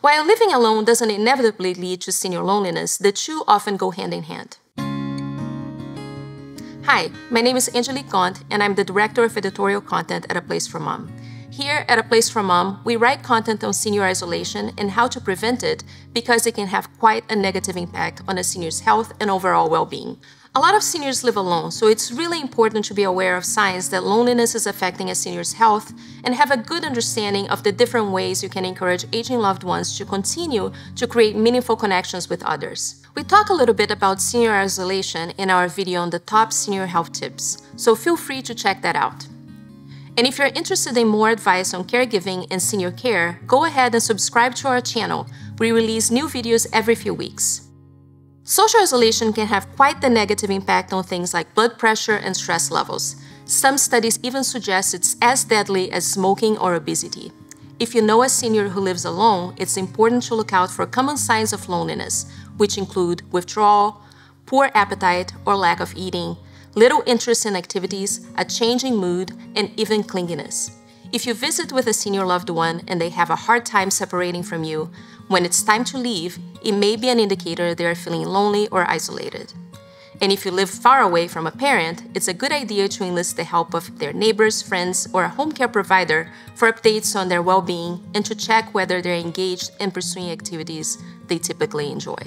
While living alone doesn't inevitably lead to senior loneliness, the two often go hand in hand. Hi, my name is Angelike Gaunt, and I'm the Director of Editorial Content at A Place for Mom. Here at A Place for Mom, we write content on senior isolation and how to prevent it because it can have quite a negative impact on a senior's health and overall well being. A lot of seniors live alone, so it's really important to be aware of signs that loneliness is affecting a senior's health and have a good understanding of the different ways you can encourage aging loved ones to continue to create meaningful connections with others. We talk a little bit about senior isolation in our video on the top senior health tips, so feel free to check that out. And if you're interested in more advice on caregiving and senior care, go ahead and subscribe to our channel. We release new videos every few weeks. Social isolation can have quite the negative impact on things like blood pressure and stress levels. Some studies even suggest it's as deadly as smoking or obesity. If you know a senior who lives alone, it's important to look out for common signs of loneliness, which include withdrawal, poor appetite or lack of eating, little interest in activities, a changing mood, and even clinginess. If you visit with a senior loved one and they have a hard time separating from you, when it's time to leave, it may be an indicator they are feeling lonely or isolated. And if you live far away from a parent, it's a good idea to enlist the help of their neighbors, friends, or a home care provider for updates on their well being and to check whether they're engaged in pursuing activities they typically enjoy.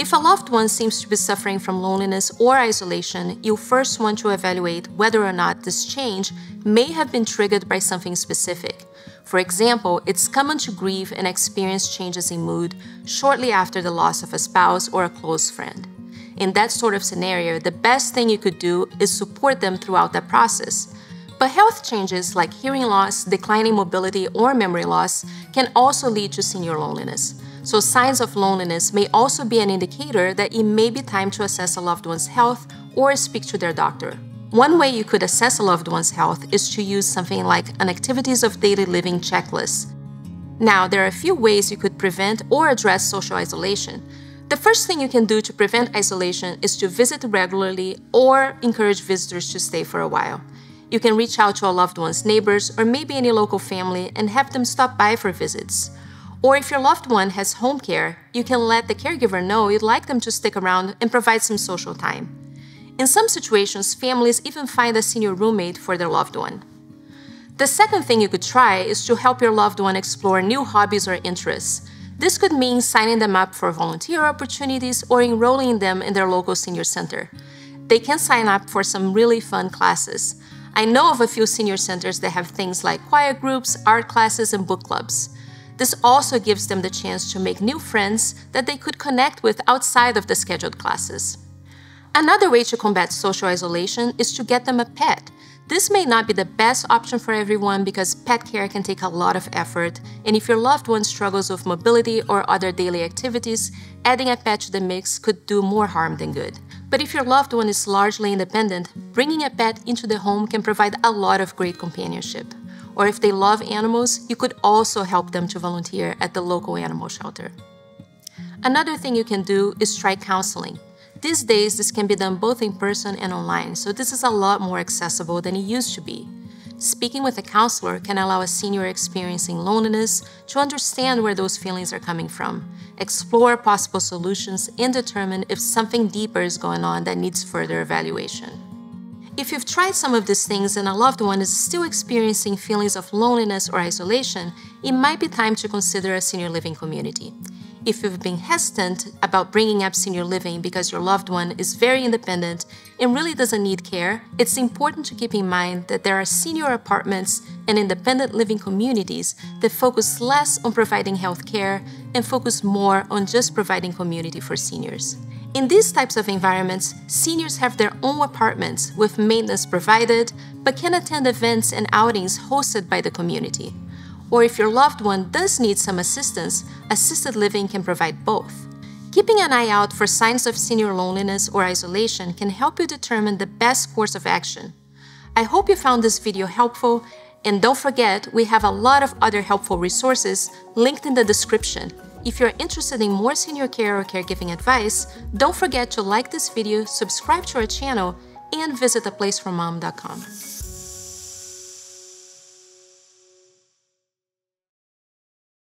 If a loved one seems to be suffering from loneliness or isolation, you'll first want to evaluate whether or not this change may have been triggered by something specific. For example, it's common to grieve and experience changes in mood shortly after the loss of a spouse or a close friend. In that sort of scenario, the best thing you could do is support them throughout that process. But health changes like hearing loss, declining mobility, or memory loss can also lead to senior loneliness. So, signs of loneliness may also be an indicator that it may be time to assess a loved one's health or speak to their doctor. One way you could assess a loved one's health is to use something like an activities of daily living checklist. Now, there are a few ways you could prevent or address social isolation. The first thing you can do to prevent isolation is to visit regularly or encourage visitors to stay for a while. You can reach out to a loved one's neighbors or maybe any local family and have them stop by for visits. Or if your loved one has home care, you can let the caregiver know you'd like them to stick around and provide some social time. In some situations, families even find a senior roommate for their loved one. The second thing you could try is to help your loved one explore new hobbies or interests. This could mean signing them up for volunteer opportunities or enrolling them in their local senior center. They can sign up for some really fun classes. I know of a few senior centers that have things like choir groups, art classes, and book clubs. This also gives them the chance to make new friends that they could connect with outside of the scheduled classes. Another way to combat social isolation is to get them a pet. This may not be the best option for everyone because pet care can take a lot of effort, and if your loved one struggles with mobility or other daily activities, adding a pet to the mix could do more harm than good. But if your loved one is largely independent, bringing a pet into the home can provide a lot of great companionship or if they love animals, you could also help them to volunteer at the local animal shelter. Another thing you can do is try counseling. These days, this can be done both in person and online, so this is a lot more accessible than it used to be. Speaking with a counselor can allow a senior experiencing loneliness to understand where those feelings are coming from, explore possible solutions, and determine if something deeper is going on that needs further evaluation. If you've tried some of these things and a loved one is still experiencing feelings of loneliness or isolation, it might be time to consider a senior living community. If you've been hesitant about bringing up senior living because your loved one is very independent and really doesn't need care, it's important to keep in mind that there are senior apartments and independent living communities that focus less on providing health care and focus more on just providing community for seniors. In these types of environments, seniors have their own apartments with maintenance provided, but can attend events and outings hosted by the community. Or if your loved one does need some assistance, assisted living can provide both. Keeping an eye out for signs of senior loneliness or isolation can help you determine the best course of action. I hope you found this video helpful, and don't forget we have a lot of other helpful resources linked in the description. If you're interested in more senior care or caregiving advice, don't forget to like this video, subscribe to our channel, and visit theplaceformom.com.